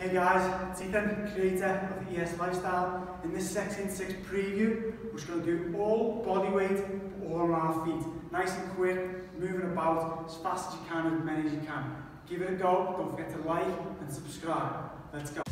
Hey guys, it's Ethan, creator of ES Lifestyle. In this Section 6 preview, we're just going to do all body weight, all on our feet. Nice and quick, moving about as fast as you can, as many as you can. Give it a go, don't forget to like and subscribe. Let's go.